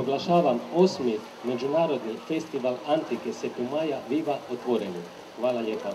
proglašavam osmi Međunarodni festival antike Setumaja Viva otvorenim. Hvala lijepa.